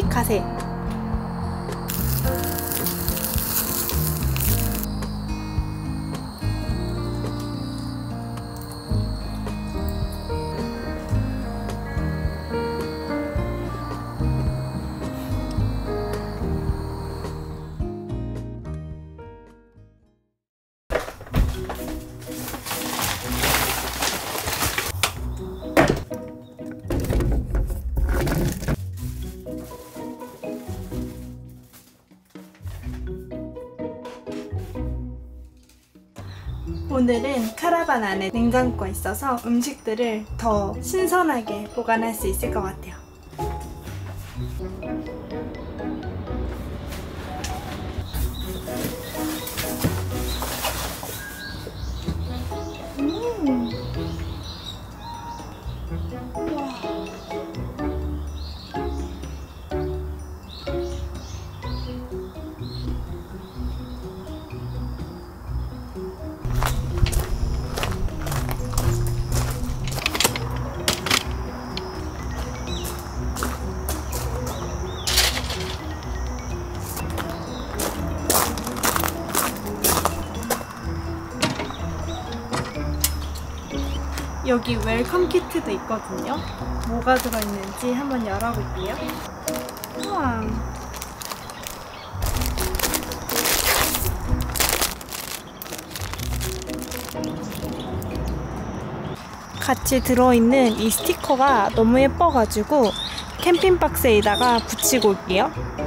토리카세 오늘은 카라반 안에 냉장고가 있어서 음식들을 더 신선하게 보관할 수 있을 것 같아요. 여기 welcome kit도 있거든요. 뭐가 들어있는지 한번 열어볼게요. 우와. 같이 들어있는 이 스티커가 너무 예뻐가지고 캠핑 박스에다가 붙이고 올게요.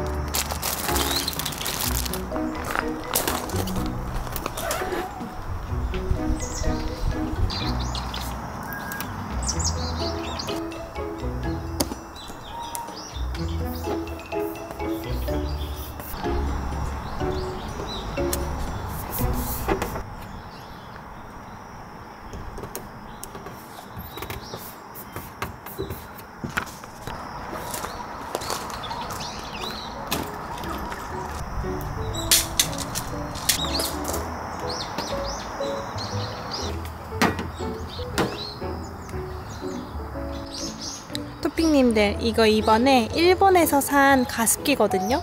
토핑님들 이거 이번에 일본에서 산 가습기거든요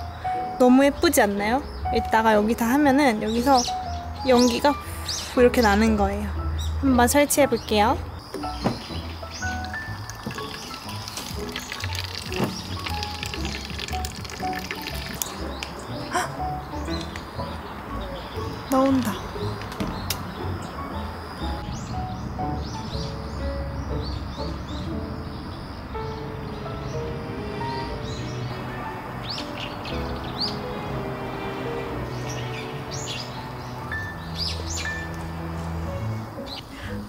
너무 예쁘지 않나요? 이따가 여기다 하면은 여기서 연기가 후 이렇게 나는 거예요 한번 설치해 볼게요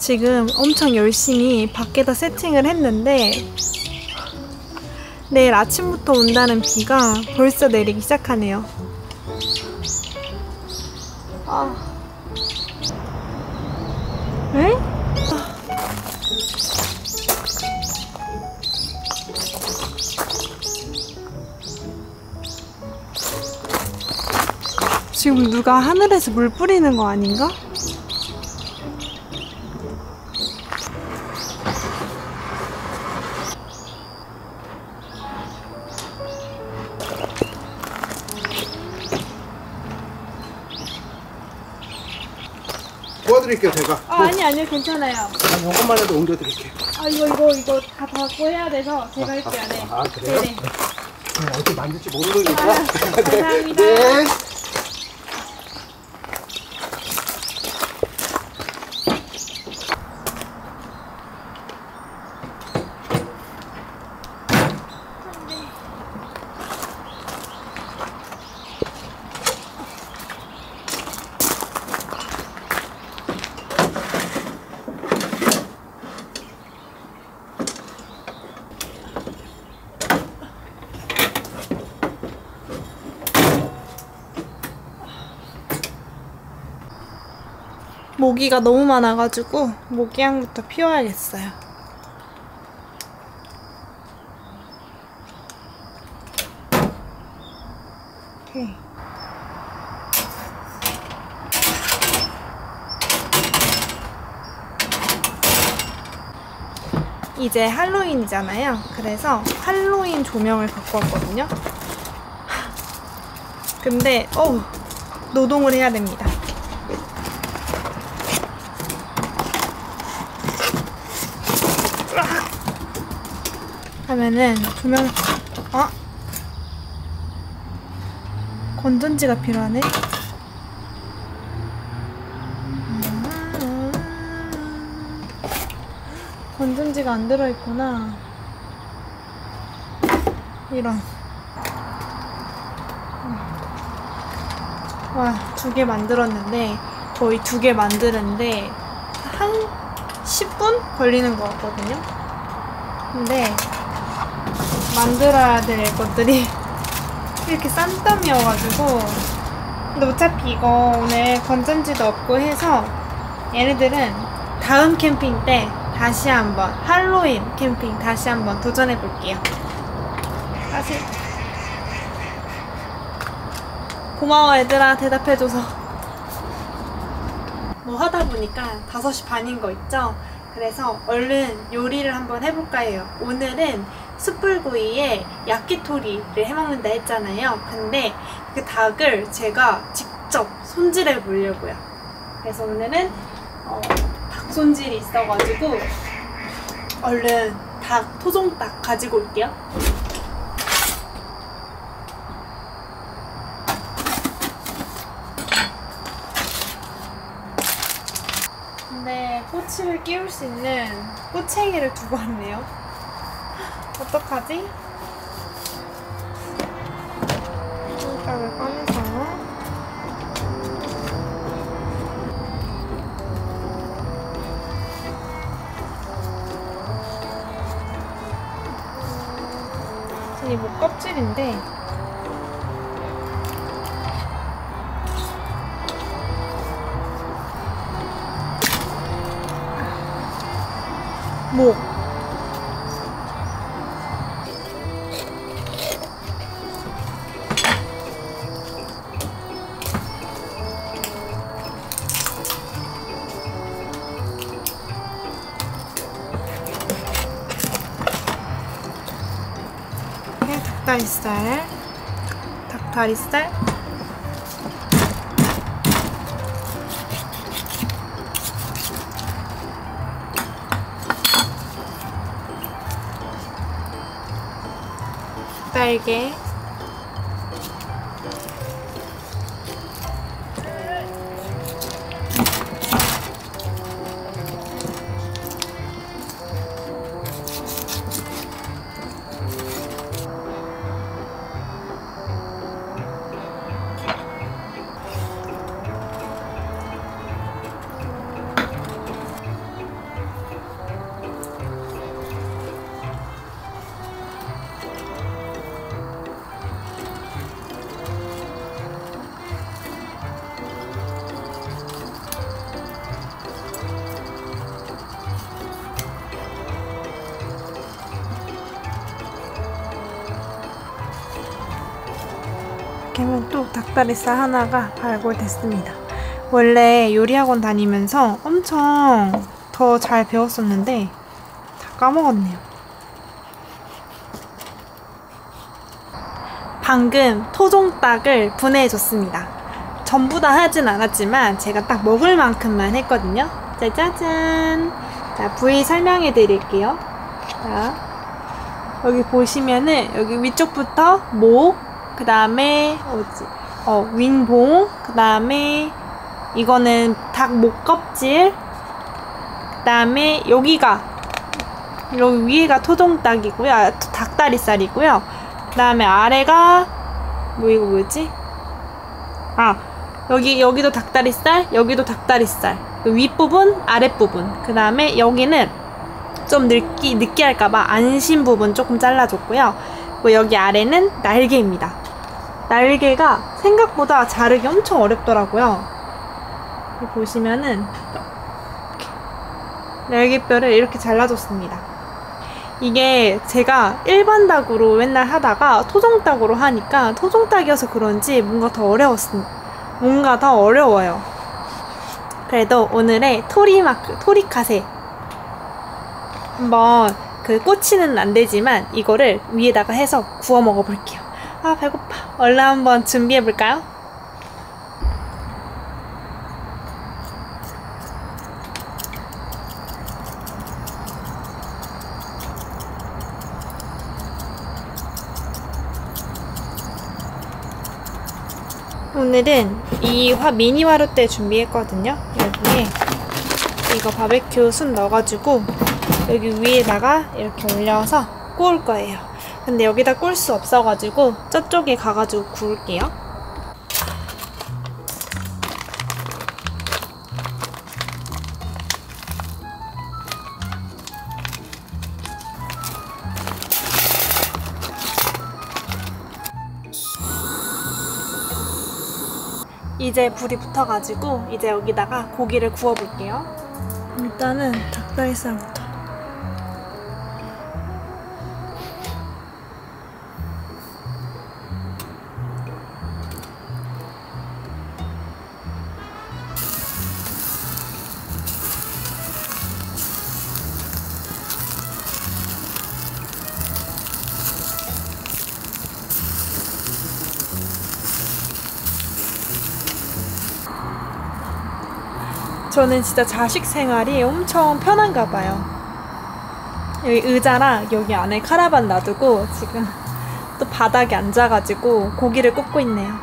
지금 엄청 열심히 밖에다 세팅을 했는데 내일 아침부터 온다는 비가 벌써 내리기 시작하네요. 아. 에? 지금 누가 하늘에서 물 뿌리는 거 아닌가? 드릴게요 제가 아, 아니 아니요 괜찮아요. 한 요것만 해도 옮겨드릴게요 아 이거 이거 이거 다 닫고 해야 돼서 제가 할게요. 네. 아 그래요? 네네. 네, 어떻게 만들지 모르니까 아, 감사합니다. 네. 모기가 너무 많아가지고 모기향부터 피워야겠어요. 오케이. 이제 할로윈이잖아요. 그래서 할로윈 조명을 갖고 왔거든요. 근데 어 노동을 해야 됩니다. 하면은 조명 어 건전지가 필요하네. 건전지가 안 들어있구나. 이런. 와, 두 개 만들었는데, 거의 두 개 만드는데, 한 10분 걸리는 것 같거든요? 근데, 만들어야 될 것들이 이렇게 싼땀이어가지고, 근데 어차피 이거 오늘 건전지도 없고 해서, 얘네들은 다음 캠핑 때 다시 한번 할로윈 캠핑 다시 한번 도전해 볼게요. 사실 고마워 얘들아 대답해줘서 뭐 하다 보니까 5시 반인 거 있죠? 그래서 얼른 요리를 한번 해볼까 해요. 오늘은 숯불구이에 야끼토리를 해먹는다 했잖아요. 근데 그 닭을 제가 직접 손질해 보려고요. 그래서 오늘은 어, 닭 손질이 있어가지고 얼른 닭 토종닭 가지고 올게요. 근데 꼬치를 끼울 수 있는 꼬챙이를 두고 왔네요. 어떡하지? 손가락을 꺼내서. 이목 껍질인데. 목 닭다리살 닭다리살 딸게 이렇게 하면 또 닭다리살 하나가 발굴됐습니다. 원래 요리학원 다니면서 엄청 더 잘 배웠었는데 다 까먹었네요. 방금 토종닭을 분해해줬습니다. 전부 다 하진 않았지만 제가 딱 먹을 만큼만 했거든요. 짜자잔. 자, 부위 설명해 드릴게요. 자, 여기 보시면은 여기 위쪽부터 목, 그 다음에 어지? 어 윙봉. 그 다음에 이거는 닭 목껍질. 그 다음에 여기가 여기 위에가 토종닭이고요. 아, 닭다리살이고요. 그 다음에 아래가 뭐 이거 뭐였지? 아 여기 여기도 닭다리살 여기도 닭다리살. 그 윗부분 아랫부분. 그 다음에 여기는 좀 느끼 느끼할까봐 안심 부분 조금 잘라줬고요. 뭐 여기 아래는 날개입니다. 날개가 생각보다 자르기 엄청 어렵더라고요. 보시면은 날개뼈를 이렇게 잘라줬습니다. 이게 제가 일반 닭으로 맨날 하다가 토종 닭으로 하니까 토종 닭이어서 그런지 뭔가 더 어려웠습니다. 뭔가 더 어려워요. 그래도 오늘의 토리마크, 토리카세 한번 그 꼬치는 안 되지만 이거를 위에다가 해서 구워 먹어볼게요. 아 배고파. 얼른 한번 준비해 볼까요? 오늘은 이 화 미니 화로대 준비했거든요. 여기에 이거 바베큐 순 넣어가지고 여기 위에다가 이렇게 올려서 구울 거예요. 근데 여기다 구울 수 없어가지고 저쪽에 가가지고 구울게요. 이제 불이 붙어가지고 이제 여기다가 고기를 구워볼게요. 일단은 닭다리살부터. 저는 진짜 자식 생활이 엄청 편한가 봐요. 여기 의자랑 여기 안에 카라반 놔두고 지금 또 바닥에 앉아가지고 고기를 굽고 있네요.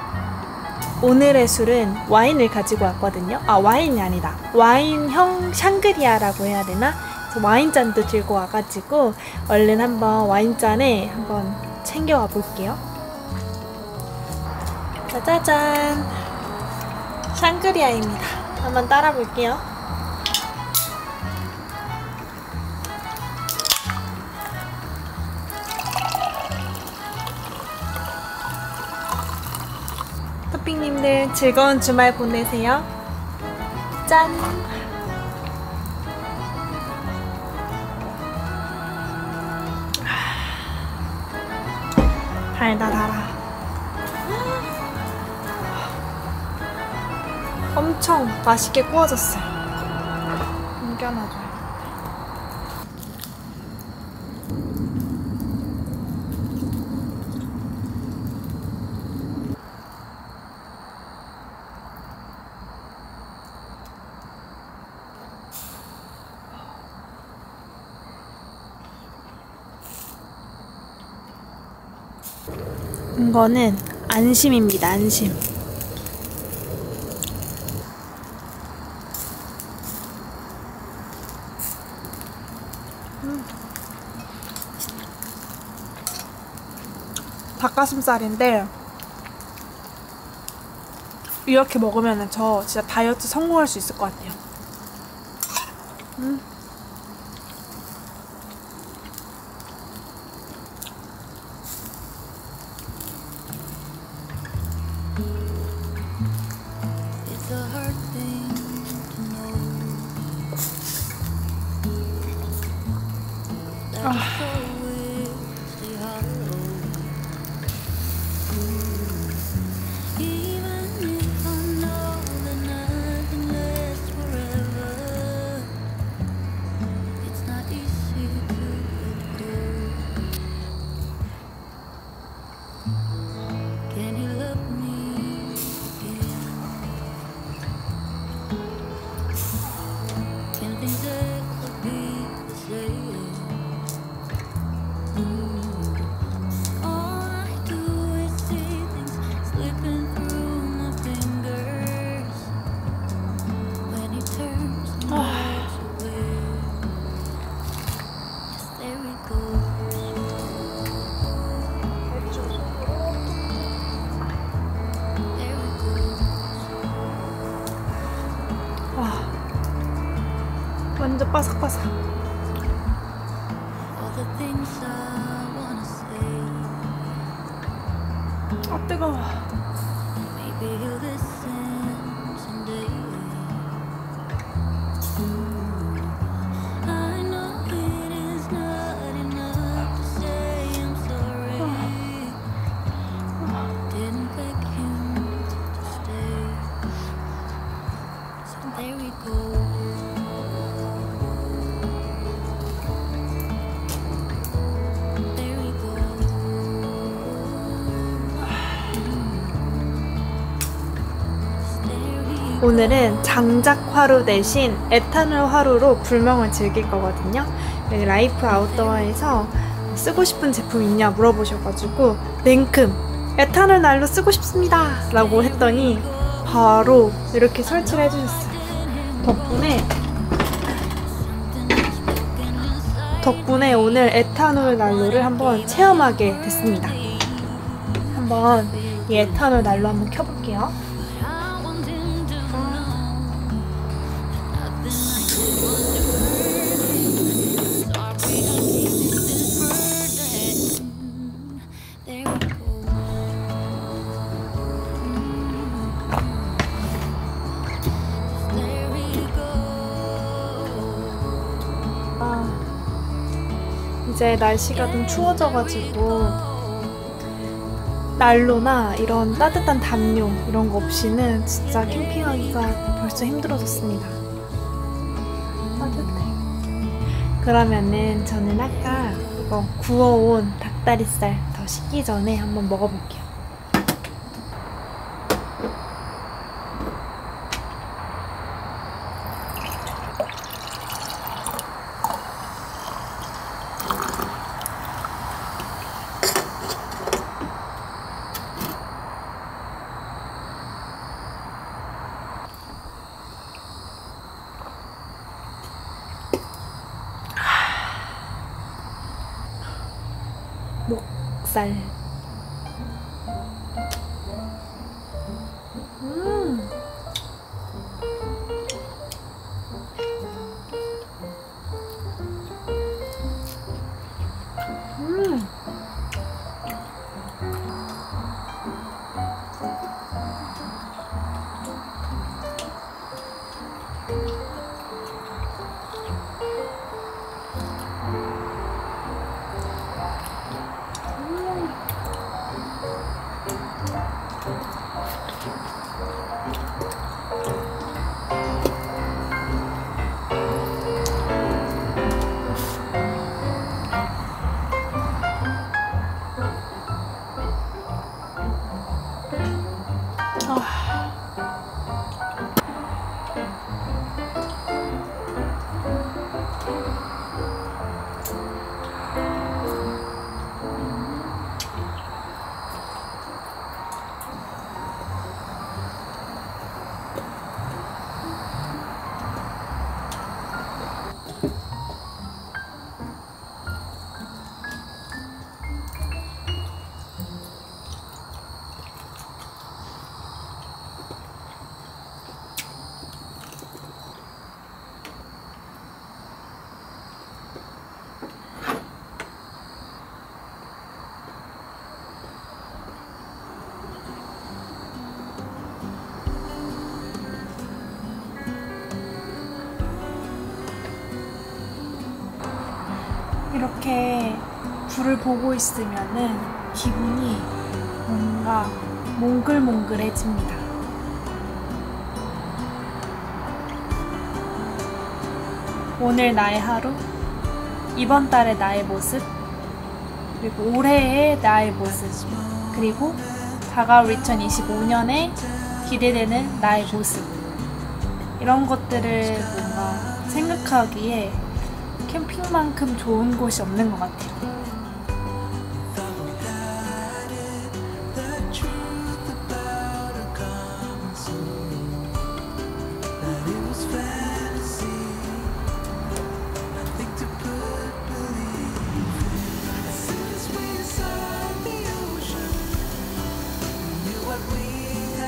오늘의 술은 와인을 가지고 왔거든요. 아, 와인이 아니다. 와인형 샹그리아라고 해야 되나? 와인잔도 들고 와가지고 얼른 한번 와인잔에 한번 챙겨와 볼게요. 짜자잔. 샹그리아입니다. 한번 따라 볼게요. 토핑님들 즐거운 주말 보내세요. 짠! 달다 달아. 엄청 맛있게 구워졌어요. 옮겨놔줘요. 이거는 안심입니다, 안심. 닭가슴살인데 이렇게 먹으면 저 진짜 다이어트 성공할 수 있을 것 같아요. 음. pasok, pasok. 오늘은 장작 화로 대신 에탄올 화로로 불멍을 즐길 거거든요. 여기 라이프 아웃도어에서 쓰고 싶은 제품 있냐 물어보셔가지고 냉큼 에탄올 난로 쓰고 싶습니다 라고 했더니 바로 이렇게 설치를 해주셨어요. 덕분에 덕분에 오늘 에탄올 난로를 한번 체험하게 됐습니다. 한번 이 에탄올 난로 한번 켜볼게요. 이제 날씨가 좀 추워져가지고 난로나 이런 따뜻한 담요 이런 거 없이는 진짜 캠핑하기가 벌써 힘들어졌습니다. 따뜻해. 그러면은 저는 아까 이거 구워온 닭다리살 더 식기 전에 한번 먹어볼게요. 목 이렇게 불을 보고 있으면은 기분이 뭔가 몽글몽글해집니다. 오늘 나의 하루, 이번 달의 나의 모습, 그리고 올해의 나의 모습, 그리고 다가올 2025년에 기대되는 나의 모습. 이런 것들을 뭔가 생각하기에 캠핑만큼 좋은 곳이 없는 것 같아요.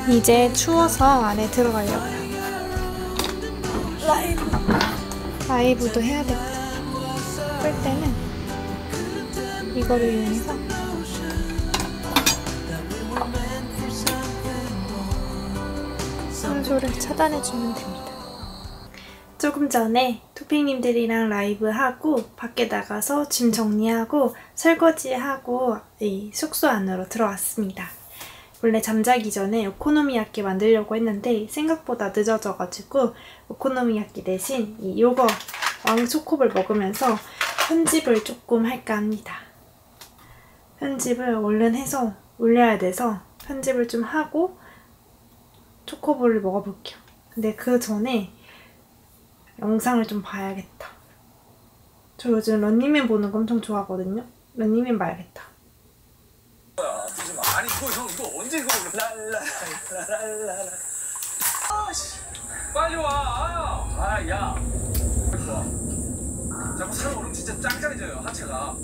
이제 추워서 안에 들어가려고요. 라이브. 라이브도 해야 되거든. 끌 때는 이거를 이용해서 산소를 차단해주면 됩니다. 조금 전에 토핑님들이랑 라이브 하고 밖에 나가서 짐 정리하고 설거지하고 이 숙소 안으로 들어왔습니다. 원래 잠자기 전에 오코노미야끼 만들려고 했는데 생각보다 늦어져가지고 오코노미야끼 대신 이 요거 왕초코볼 먹으면서 편집을 조금 할까 합니다. 편집을 얼른 해서 올려야 돼서 편집을 좀 하고 초코볼을 먹어볼게요. 근데 그 전에 영상을 좀 봐야겠다. 저 요즘 런닝맨 보는 거 엄청 좋아하거든요. 런닝맨 봐야겠다. 아니 이거 형 이거 언제 이거 랄랄랄랄랄라. 아씨 빨리 와. 아야. 살 오르면 진짜 짱짱해져요 하체가.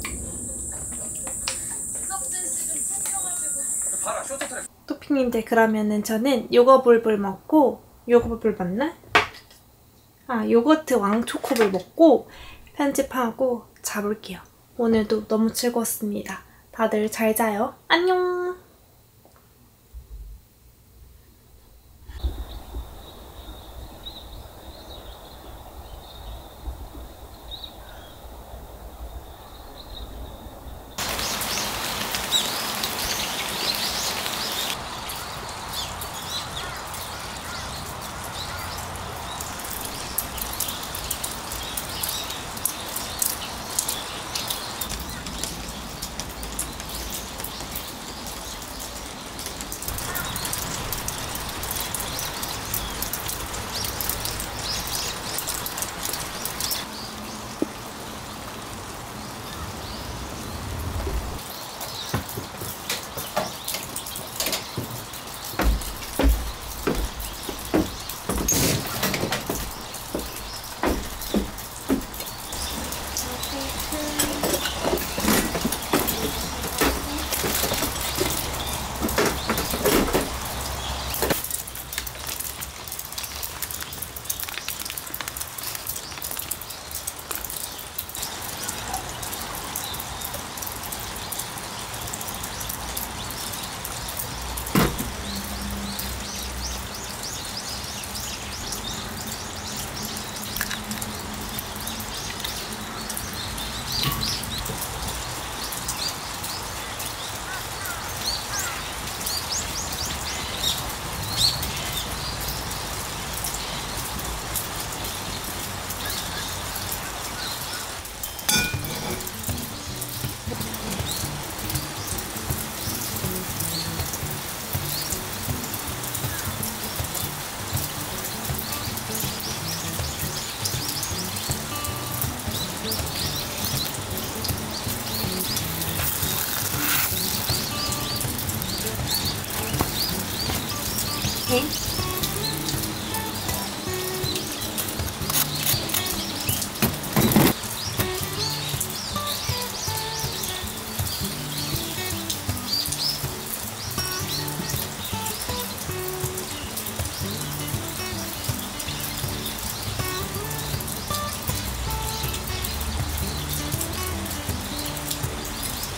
봐라 쇼트트랙. 토핑님들 그러면은 저는 요거볼볼 먹고 요거볼볼 맞나? 아 요거트 왕초코볼 먹고 편집하고 자볼게요. 오늘도 너무 즐거웠습니다. 다들 잘 자요. 안녕.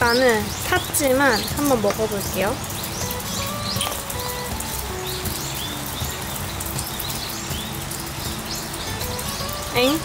나는 탔지만 한번 먹어볼게요. 엥?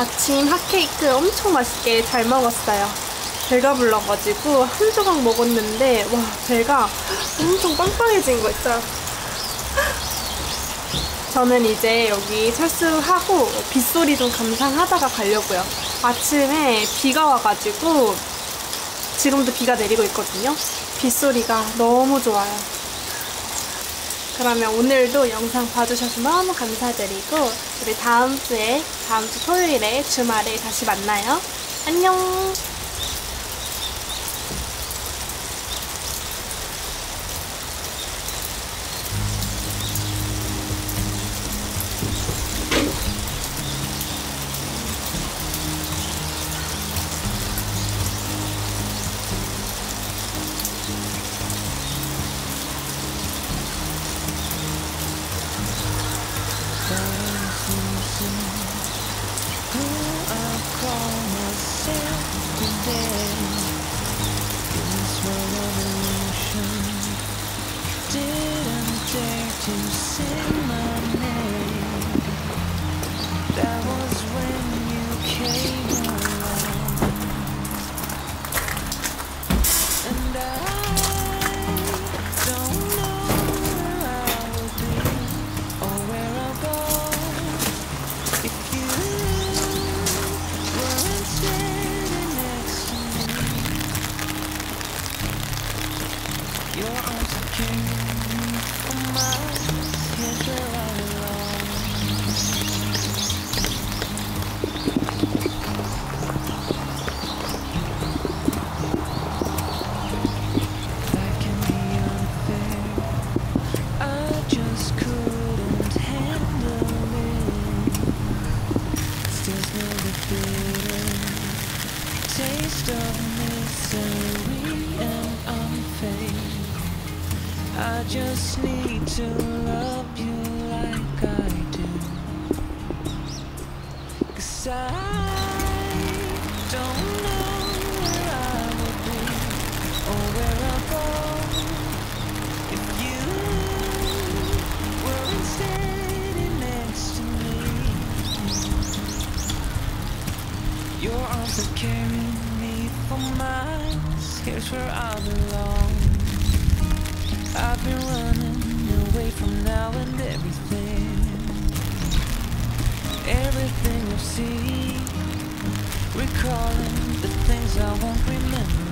아침 핫케이크 엄청 맛있게 잘 먹었어요. 배가 불러가지고 한 조각 먹었는데 와 배가 엄청 빵빵해진 거 있죠. 저는 이제 여기 철수하고 빗소리 좀 감상하다가 가려고요. 아침에 비가 와가지고 지금도 비가 내리고 있거든요. 빗소리가 너무 좋아요. 그러면 오늘도 영상 봐주셔서 너무 감사드리고 우리 다음 주에 다음 주 토요일에 주말에 다시 만나요. 안녕. in my I just need to love you like I do. Cause I don't know where I would be or where I'll go if you weren't standing next to me. Your arms are carrying me for miles. Here's where I belong. I've been running away from now and everything. Everything I've seen. Recalling the things I won't remember.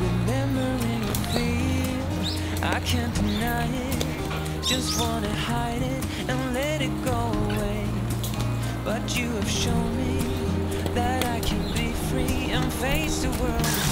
Remembering a feel I can't deny it. Just wanna hide it and let it go away. But you have shown me that I can be free and face the world